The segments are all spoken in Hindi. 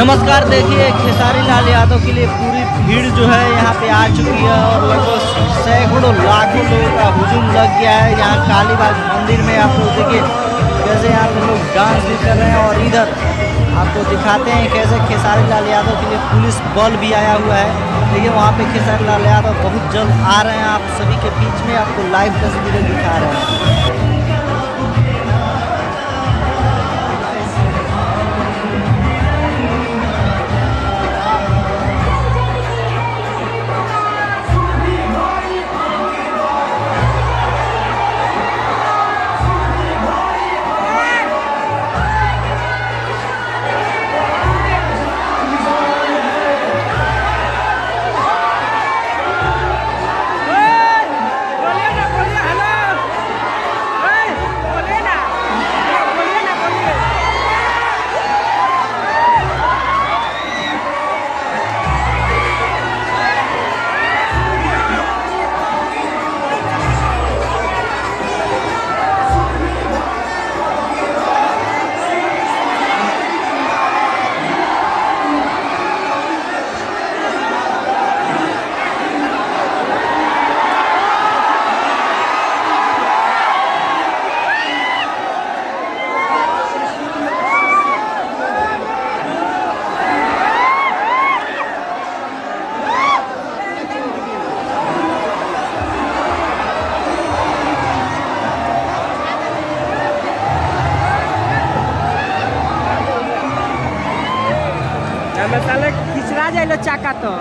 नमस्कार, देखिए, खेसारी लाल यादव के लिए पूरी भीड़ जो है यहाँ पे आ चुकी है और लगभग सैकड़ों, लाखों लोगों का हुजूम लग गया है। यहाँ कालीबाग मंदिर में आप लोग देखिए, कैसे यहाँ पे लोग डांस भी कर रहे हैं और इधर आपको दिखाते हैं कैसे खेसारी लाल यादव के लिए पुलिस बल भी आया हुआ है। देखिए, वहाँ पे खेसारी लाल यादव बहुत जल्द आ रहे हैं। आप सभी के बीच में आपको लाइव तस्वीरें दिखा रहे हैं। मसाला खिचड़ा जाए चाका तो।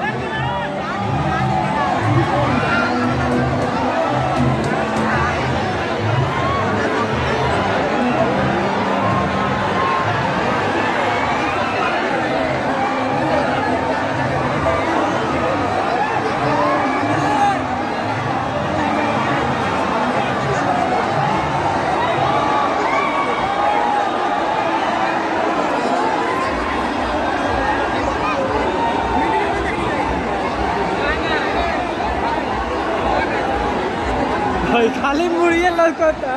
ওই খালি মুড়িয়ে লাল কথা